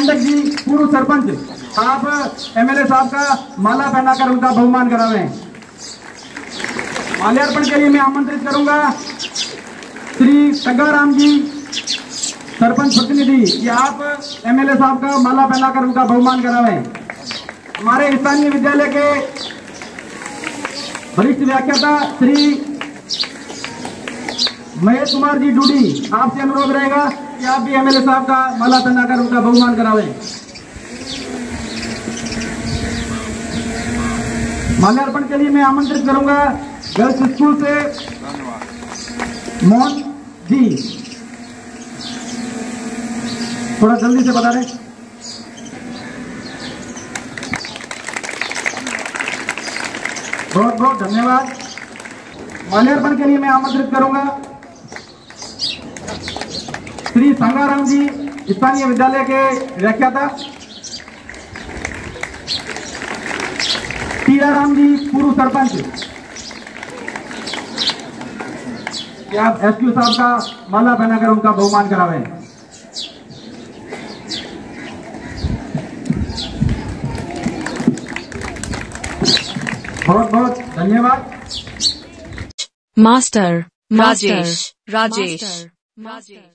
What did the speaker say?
रमेश जी, पूर्व सरपंच, आप एमएलए साहब का माला पहनाकर उनका बहुमान करावे। माल्यार्पण के लिए मैं आमंत्रित करूँगा श्री टग्गाराम जी, सरपंच प्रतिनिधि, कि आप एमएलए साहब का माला पहनाकर उनका बहुमान करावे। हमारे स्थानीय विद्यालय के वरिष्ठ व्याख्याता श्री महेश कुमार जी डूडी, आपसे अनुरोध रहेगा कि आप भी एमएलए साहब का माला पहनाकर उनका बहुमान करावें। माल्यार्पण के लिए मैं आमंत्रित करूँगा गर्ल्स स्कूल से मोहन जी। थोड़ा जल्दी से बता दें। बहुत बहुत धन्यवाद। माल्यार्पण के लिए मैं आमंत्रित करूँगा श्री संगाराम जी स्थानीय विद्यालय के व्याख्याता टीराराम जी पूर्व सरपंच कि आप एसक्यू साहब का माला पहनाकर उनका बहुमान करावें बहुत बहुत धन्यवाद मास्टर राजेश राजेश. Master.